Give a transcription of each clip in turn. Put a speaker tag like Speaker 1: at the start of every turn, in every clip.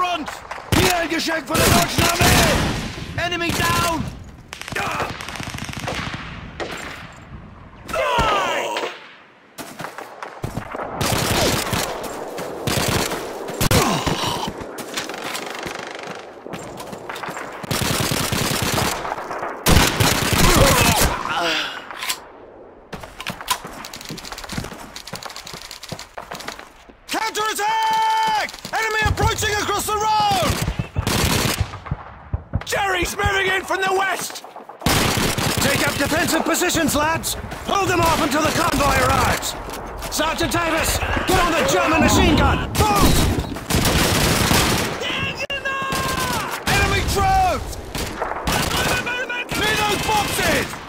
Speaker 1: front! Hier ein Geschenk von der deutschen
Speaker 2: Armee! Enemy down! Ah! Positions, lads! Hold them off until the convoy arrives! Sergeant Davis, get on the German machine gun! Move! Enemy troops! Clear those boxes!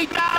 Speaker 2: Take that!